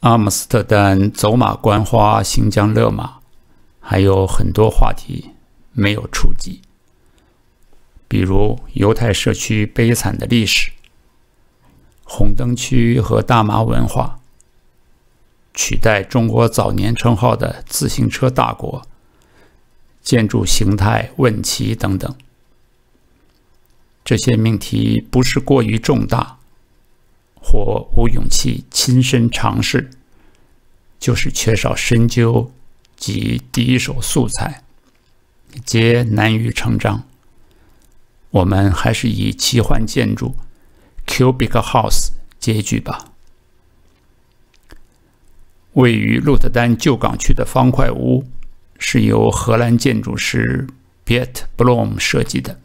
阿姆斯特丹走马观花，行将勒马，还有很多话题没有触及，比如犹太社区悲惨的历史、红灯区和大麻文化、取代中国早年称号的自行车大国、建筑形态问题等等。这些命题不是过于重大。或无勇气亲身尝试，就是缺少深究及第一手素材，皆难于成章。我们还是以奇幻建筑 （Cubic House） 结局吧。位于鹿特丹旧港区的方块屋是由荷兰建筑师 Piet Blom 设计的。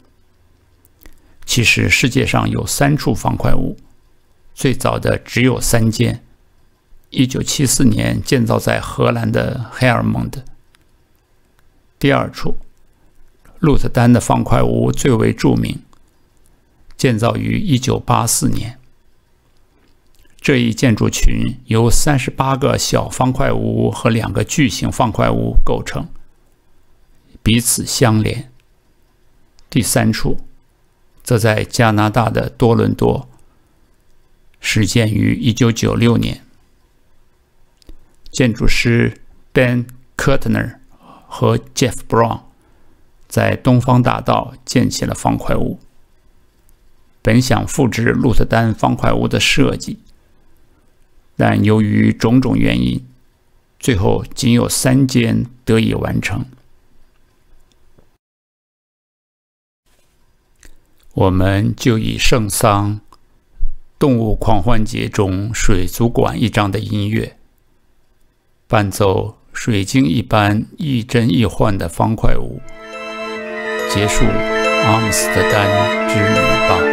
其实世界上有三处方块屋。最早的只有三间，一九七四年建造在荷兰的黑尔蒙德。第二处，鹿特丹的方块屋最为著名，建造于一九八四年。这一建筑群由三十八个小方块屋和两个巨型方块屋构成，彼此相连。第三处，则在加拿大的多伦多。始建于一九九六年，建筑师 Ben Kurtner 和 Jeff Brown 在东方大道建起了方块屋。本想复制鹿特丹方块屋的设计，但由于种种原因，最后仅有三间得以完成。我们就以圣桑。动物狂欢节中水族馆一章的音乐，伴奏水晶一般亦真亦幻的方块舞，结束阿姆斯特丹之旅吧。